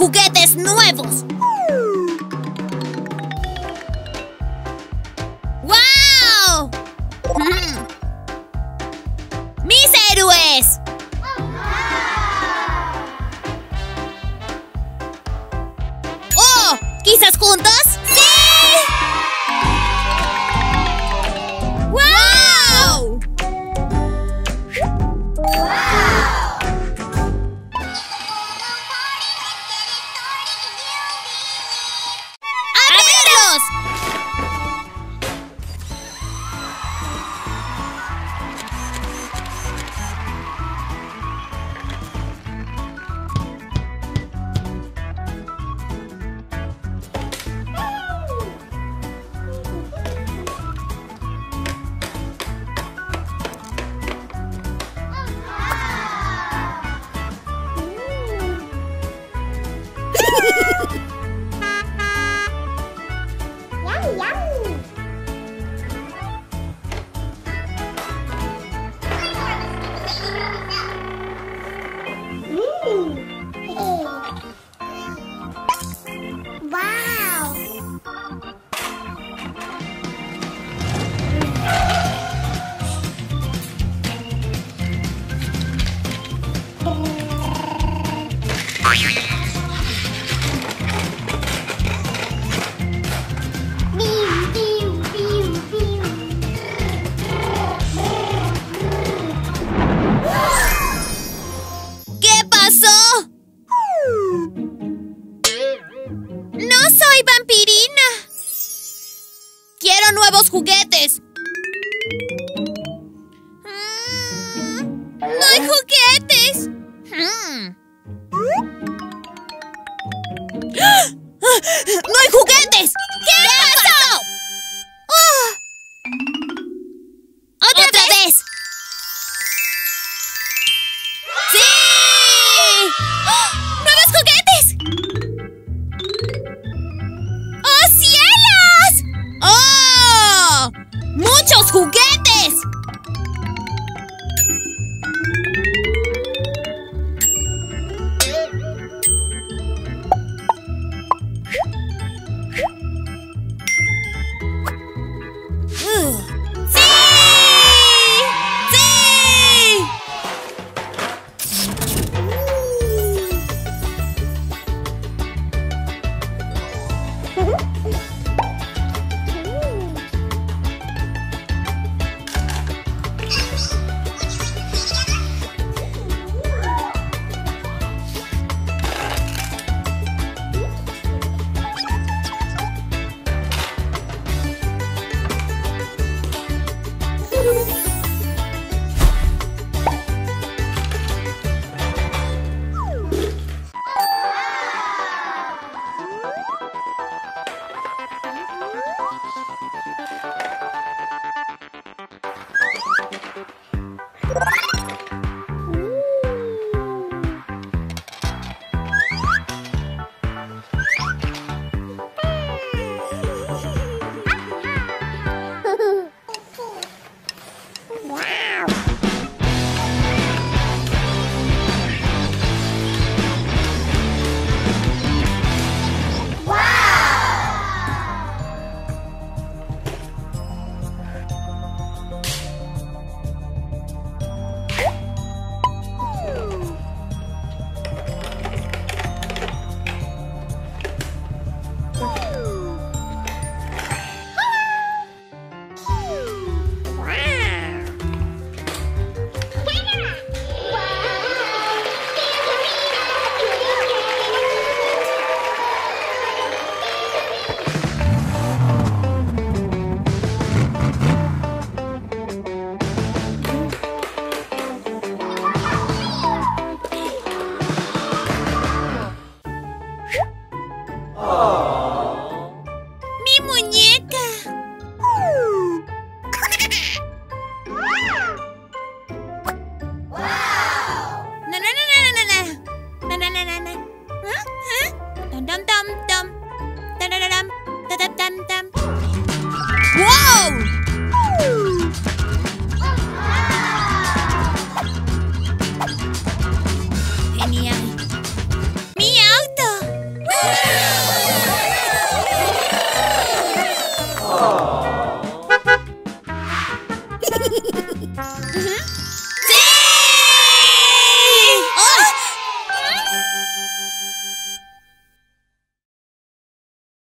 juguetes nuevos! 嗯嘿。嘿 ¡No hay juguetes! Oh.